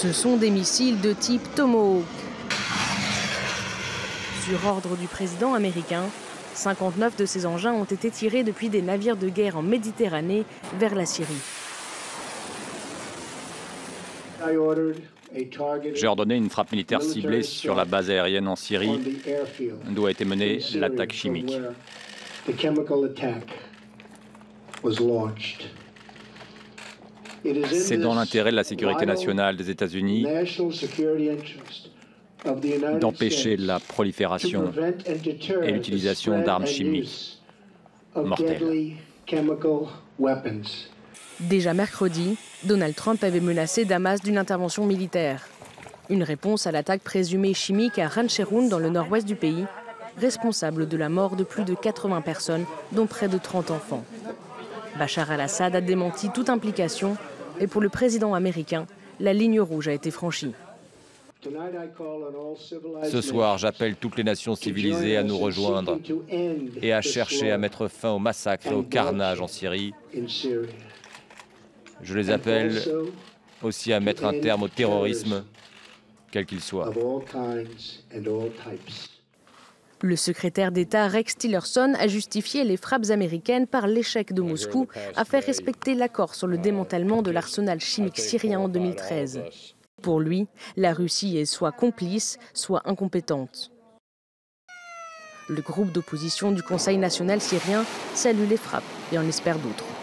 Ce sont des missiles de type Tomahawk. Sur ordre du président américain, 59 de ces engins ont été tirés depuis des navires de guerre en Méditerranée vers la Syrie. J'ai ordonné une frappe militaire ciblée sur la base aérienne en Syrie, d'où a été menée l'attaque chimique. C'est dans l'intérêt de la sécurité nationale des États-Unis d'empêcher la prolifération et l'utilisation d'armes chimiques mortelles. Déjà mercredi, Donald Trump avait menacé Damas d'une intervention militaire. Une réponse à l'attaque présumée chimique à Rancheroun dans le nord-ouest du pays, responsable de la mort de plus de 80 personnes, dont près de 30 enfants. Bachar al-Assad a démenti toute implication et pour le président américain, la ligne rouge a été franchie. Ce soir, j'appelle toutes les nations civilisées à nous rejoindre et à chercher à mettre fin au massacre et au carnage en Syrie. Je les appelle aussi à mettre un terme au terrorisme, quel qu'il soit. Le secrétaire d'État Rex Tillerson a justifié les frappes américaines par l'échec de Moscou à faire respecter l'accord sur le démantèlement de l'arsenal chimique syrien en 2013. Pour lui, la Russie est soit complice, soit incompétente. Le groupe d'opposition du Conseil national syrien salue les frappes et en espère d'autres.